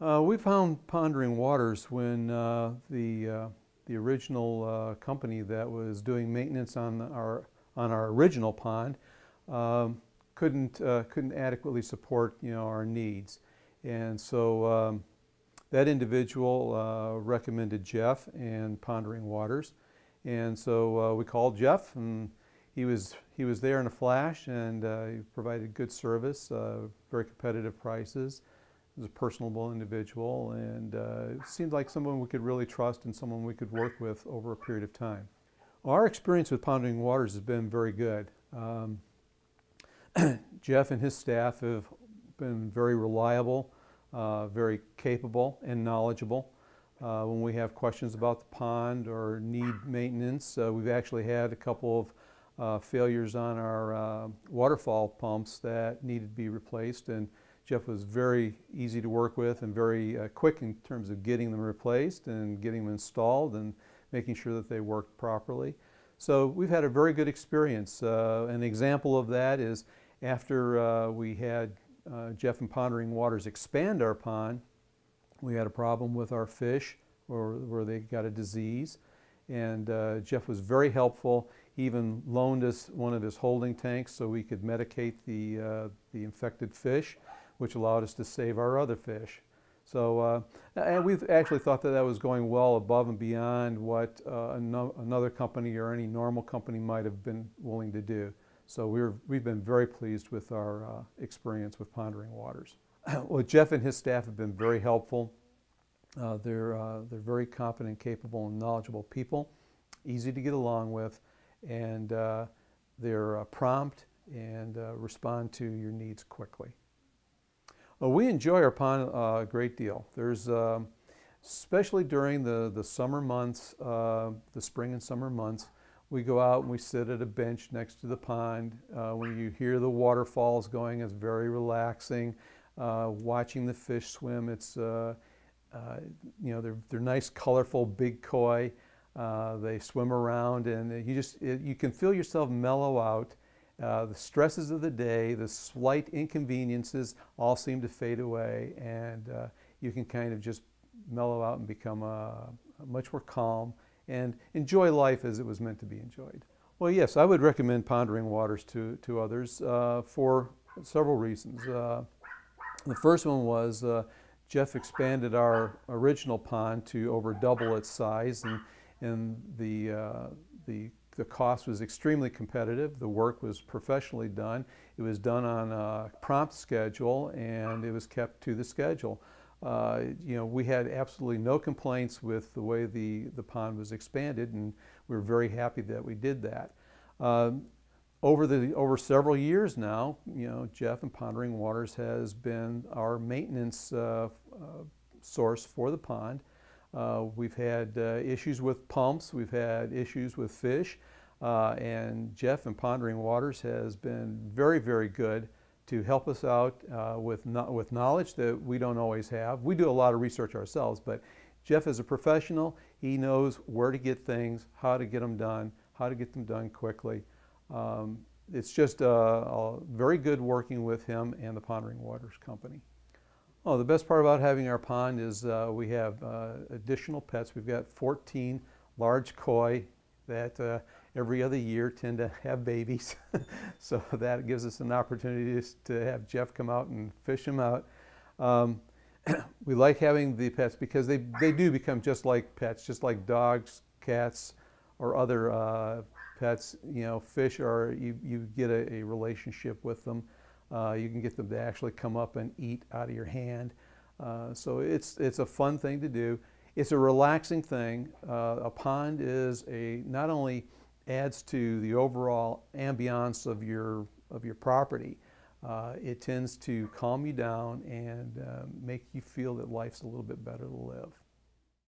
Uh, we found Pondering Waters when uh, the, uh, the original uh, company that was doing maintenance on our, on our original pond um, couldn't, uh, couldn't adequately support you know, our needs. And so um, that individual uh, recommended Jeff and Pondering Waters. And so we called Jeff and he was, he was there in a flash and he provided good service, very competitive prices was a personable individual and uh, seemed like someone we could really trust and someone we could work with over a period of time. Our experience with Pondering Waters has been very good. Um, Jeff and his staff have been very reliable, uh, very capable and knowledgeable. Uh, when we have questions about the pond or need maintenance, uh, we've actually had a couple of uh, failures on our uh, waterfall pumps that needed to be replaced and Jeff was very easy to work with and very uh, quick in terms of getting them replaced and getting them installed and making sure that they worked properly. So we've had a very good experience. Uh, an example of that is after uh, we had uh, Jeff and Pondering Waters expand our pond, we had a problem with our fish or where they got a disease. And uh, Jeff was very helpful. He even loaned us one of his holding tanks so we could medicate the, uh, the infected fish which allowed us to save our other fish. So, uh, and we've actually thought that that was going well above and beyond what uh, another company or any normal company might have been willing to do. So we're, we've been very pleased with our uh, experience with Pondering Waters. well, Jeff and his staff have been very helpful. Uh, they're, uh, they're very competent, capable, and knowledgeable people, easy to get along with, and uh, they're prompt and respond to your needs quickly. We enjoy our pond uh, a great deal. There's, uh, especially during the, the summer months, uh, the spring and summer months, we go out and we sit at a bench next to the pond. Uh, when you hear the waterfalls going, it's very relaxing. Uh, watching the fish swim, it's, uh, you know, they're, they're nice, colorful, big koi. they swim around and you just, it, you can feel yourself mellow out uh, the stresses of the day, the slight inconveniences all seem to fade away and uh, you can kind of just mellow out and become uh, much more calm and enjoy life as it was meant to be enjoyed. Well, yes, I would recommend Pondering Waters to, to others uh, for several reasons. Uh, the first one was Jeff expanded our original pond to over double its size and, and the, the the cost was extremely competitive. The work was professionally done. It was done on a prompt schedule and it was kept to the schedule. Uh, you know, we had absolutely no complaints with the way the, the pond was expanded and we were very happy that we did that. Um, over, the, over several years now, you know, Jeff and Pondering Waters has been our maintenance uh, uh, source for the pond. Uh, we've had uh, issues with pumps, we've had issues with fish, uh, and Jeff and Pondering Waters has been very, very good to help us out uh, with, no with knowledge that we don't always have. We do a lot of research ourselves, but Jeff is a professional. He knows where to get things, how to get them done, how to get them done quickly. Um, it's just uh, very good working with him and the Pondering Waters Company. Oh, the best part about having our pond is uh, we have uh, additional pets. We've got 14 large koi that uh, every other year tend to have babies. so that gives us an opportunity to have Jeff come out and fish them out. Um, we like having the pets because they, they do become just like pets, just like dogs, cats, or other uh, pets. You know, fish are, you, you get a, a relationship with them. Uh, you can get them to actually come up and eat out of your hand. Uh, so it's, it's a fun thing to do. It's a relaxing thing. Uh, a pond is a, not only adds to the overall ambiance of your, of your property, uh, it tends to calm you down and uh, make you feel that life's a little bit better to live.